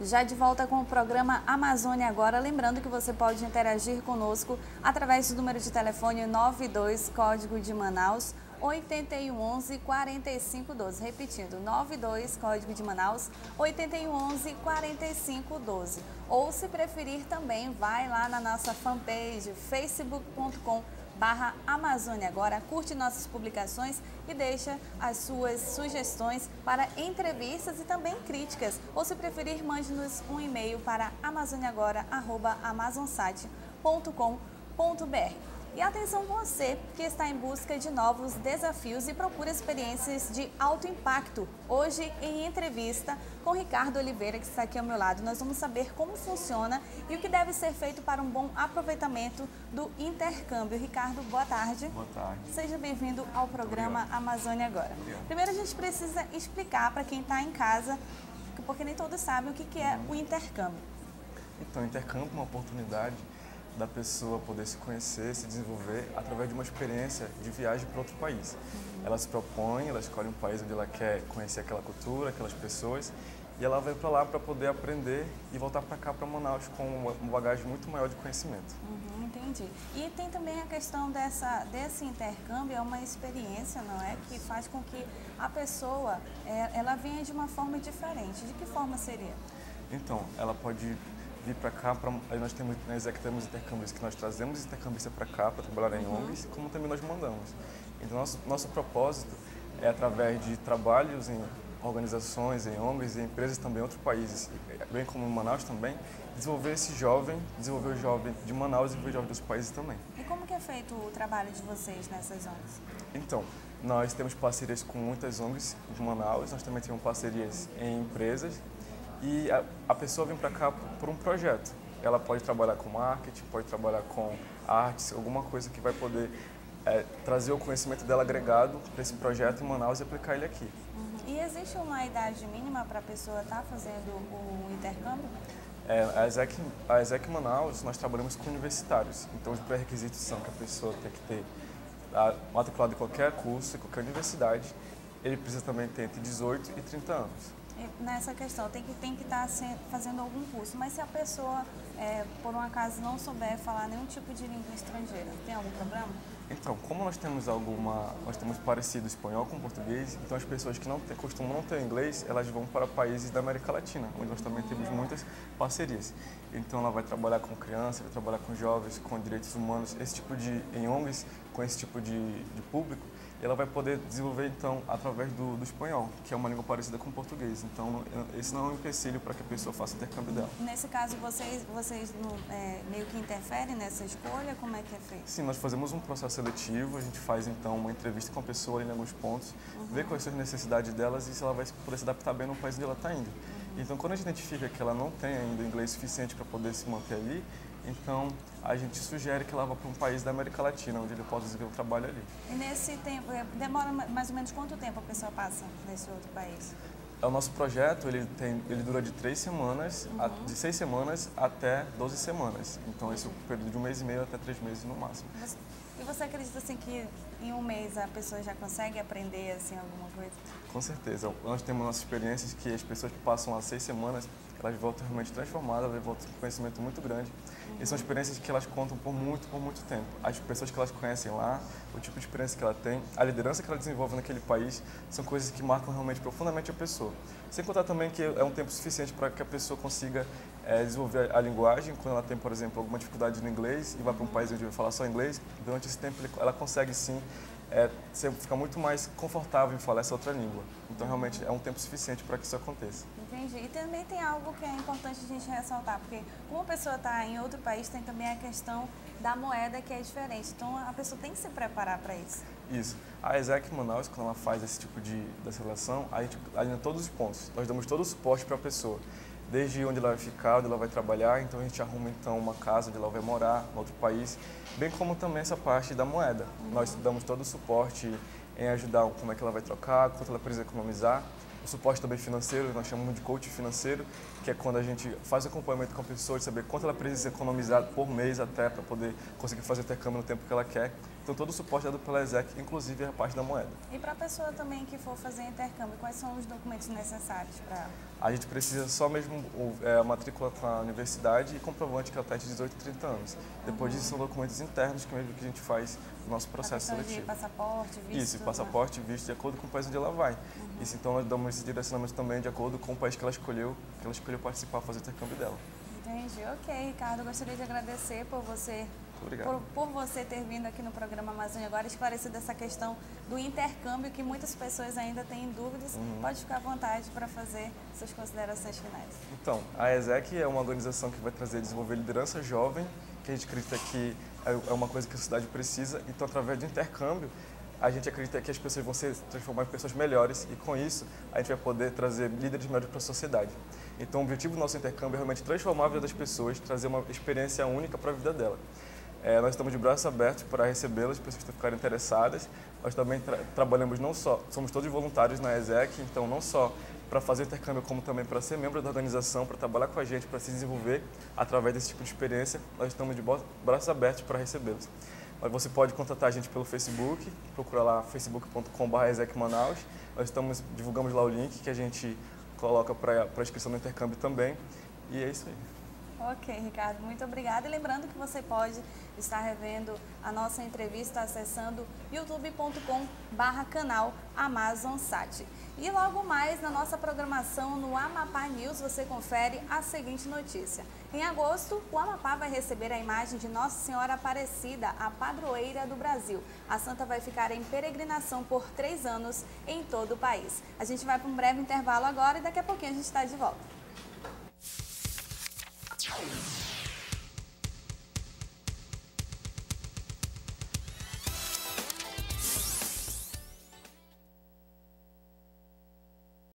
Já de volta com o programa Amazônia Agora, lembrando que você pode interagir conosco através do número de telefone 92 código de Manaus 8111 4512. Repetindo, 92 código de Manaus 8111 4512. Ou se preferir também, vai lá na nossa fanpage facebook.com barra Amazônia Agora, curte nossas publicações e deixa as suas sugestões para entrevistas e também críticas. Ou se preferir, mande-nos um e-mail para amazoniagora.amazonsite.com.br. E atenção você que está em busca de novos desafios e procura experiências de alto impacto. Hoje, em entrevista com Ricardo Oliveira, que está aqui ao meu lado, nós vamos saber como funciona e o que deve ser feito para um bom aproveitamento do intercâmbio. Ricardo, boa tarde. Boa tarde. Seja bem-vindo ao programa Obrigado. Amazônia Agora. Obrigado. Primeiro, a gente precisa explicar para quem está em casa, porque nem todos sabem o que que é o intercâmbio. Então, intercâmbio é uma oportunidade da pessoa poder se conhecer, se desenvolver através de uma experiência de viagem para outro país. Ela se propõe, ela escolhe um país onde ela quer conhecer aquela cultura, aquelas pessoas, e ela vai para lá para poder aprender e voltar para cá, para Manaus, com uma uma bagagem muito maior de conhecimento. Uhum, entendi. E tem também a questão dessa, desse intercâmbio, é uma experiência, não é? Que faz com que a pessoa, é, ela venha de uma forma diferente. De que forma seria? Então, ela pode vir para cá, pra, aí nós temos, na ESEC temos intercâmbios que nós trazemos intercambista para cá, para trabalhar em ONGs, como também nós mandamos. Então, nosso, nosso propósito é, através de trabalhos em organizações, em ONGs e empresas também em outros países, bem como em Manaus também, desenvolver esse jovem, desenvolver o jovem de Manaus e desenvolver o jovem dos países também. E como que é feito o trabalho de vocês nessas ONGs? Então, nós temos parcerias com muitas ONGs de Manaus, nós também temos parcerias em empresas e a, a pessoa vem para cá por, por um projeto. Ela pode trabalhar com marketing, pode trabalhar com artes, alguma coisa que vai poder é, trazer o conhecimento dela agregado para esse projeto em Manaus e aplicar ele aqui. Uhum. E existe uma idade mínima para a pessoa estar fazendo o intercâmbio? É, a, ESEC, a ESEC Manaus, nós trabalhamos com universitários, então os pré-requisitos são que a pessoa tem que ter a, matriculado em qualquer curso, em qualquer universidade, ele precisa também ter entre 18 e 30 anos. E Nessa questão, tem que tem que estar se- fazendo algum curso, mas se a pessoa, é, por um acaso, não souber falar nenhum tipo de língua estrangeira, tem algum problema? Então, como nós temos alguma, nós temos parecido espanhol com português, então as pessoas que não têm, costumam não ter inglês, elas vão para países da América Latina, onde nós também temos muitas parcerias. Então, ela vai trabalhar com crianças, vai trabalhar com jovens, com direitos humanos, esse tipo de em ONGs, com esse tipo de, de público, e ela vai poder desenvolver então através do, do espanhol, que é uma língua parecida com o português. Então, esse não é um empecilho para que a pessoa faça o intercâmbio dela. Nesse caso, vocês, vocês não, é, meio que interferem nessa escolha? Como é que é feito? Sim, nós fazemos um processo seletivo, a gente faz então uma entrevista com a pessoa em alguns pontos, vê quais são as necessidades delas e se ela vai poder se adaptar bem no país onde ela está indo. Então, quando a gente identifica que ela não tem ainda inglês suficiente para poder se manter ali, então a gente sugere que ela vá para um país da América Latina, onde ele possa desenvolver o trabalho ali. E nesse tempo, é, demora ma- mais ou menos quanto tempo a pessoa passa nesse outro país? É O nosso projeto ele tem, ele dura de três semanas, a- de seis semanas até 12 semanas. Então, esse é o período de um mês e meio até três meses no máximo. Você- e você acredita assim que em um mês a pessoa já consegue aprender assim alguma coisa? Com certeza. Nós temos nossas experiências que as pessoas que passam lá seis semanas, elas voltam realmente transformadas, elas voltam com conhecimento muito grande. E são experiências que elas contam por muito, por muito tempo. As pessoas que elas conhecem lá, o tipo de experiência que ela tem, a liderança que ela desenvolve naquele país, são coisas que marcam realmente profundamente a pessoa. Sem contar também que é um tempo suficiente para que a pessoa consiga eh, desenvolver a linguagem, quando ela tem, por exemplo, alguma dificuldade no inglês e vai para um país onde vai falar só inglês, durante esse tempo ela consegue sim é, muito mais confortável em falar essa outra língua. Então, realmente, é um tempo suficiente para que isso aconteça. Entendi. E também tem algo que é importante a gente ressaltar, porque como a pessoa está em outro país, tem também a questão da moeda que é diferente. Então a pessoa tem que se preparar para isso. Isso. A ESEC Manaus, quando ela faz esse tipo de dessa relação, a gente alinha todos os pontos. Nós damos todo o suporte para a pessoa. Desde onde ela vai ficar, onde ela vai trabalhar, então a gente arruma então uma casa onde ela vai morar, em outro país, bem como também essa parte da moeda. Nós damos todo o suporte em ajudar como é que ela vai trocar, quanto ela precisa economizar. O suporte também financeiro, nós chamamos de coach financeiro, que é quando a gente faz acompanhamento com a pessoa de saber quanto ela precisa economizar por mês até para poder conseguir fazer intercâmbio no tempo que ela quer. Então todo o suporte é dado pela ESEC, inclusive a parte da moeda. E para a pessoa também que for fazer intercâmbio, quais são os documentos necessários para a gente precisa só mesmo é, a matrícula a universidade e comprovante que ela está de 18 a 30 anos. Depois uhum. disso são documentos internos que mesmo que a gente faz no nosso processo seletivo. De passaporte, visto. Isso, passaporte, visto de acordo com o país onde ela vai. Uhum. Isso então nós damos esse direcionamento também de acordo com o país que ela escolheu, que ela escolheu participar, fazer o intercâmbio dela. Entendi, ok, Ricardo. Gostaria de agradecer por você por, por, você ter vindo aqui no programa Amazônia agora, esclarecido essa questão do intercâmbio que muitas pessoas ainda têm dúvidas. Uhum. Pode ficar à vontade para fazer suas considerações finais. Então, a ESEC é uma organização que vai trazer desenvolver liderança jovem, que a gente acredita que é, é uma coisa que a sociedade precisa. Então, através do intercâmbio, a gente acredita que as pessoas vão se transformar em pessoas melhores e com isso a gente vai poder trazer líderes melhores para a sociedade. Então o objetivo do nosso intercâmbio é realmente transformar a vida das pessoas, trazer uma experiência única para a vida dela. É, nós estamos de braços abertos para recebê-las, pessoas que ficarem interessadas. Nós também tra trabalhamos não só, somos todos voluntários na ESEC, então não só para fazer intercâmbio, como também para ser membro da organização, para trabalhar com a gente, para se desenvolver através desse tipo de experiência. Nós estamos de braços abertos para recebê-los. Mas você pode contatar a gente pelo Facebook, procura lá facebook.com.br Manaus. Nós estamos, divulgamos lá o link que a gente coloca para a inscrição do intercâmbio também. E é isso aí. Ok, Ricardo, muito obrigada. E lembrando que você pode estar revendo a nossa entrevista acessando youtube.com barra canal AmazonSat. E logo mais na nossa programação no Amapá News você confere a seguinte notícia. Em agosto, o Amapá vai receber a imagem de Nossa Senhora Aparecida, a padroeira do Brasil. A santa vai ficar em peregrinação por três anos em todo o país. A gente vai para um breve intervalo agora e daqui a pouquinho a gente está de volta. Let's go.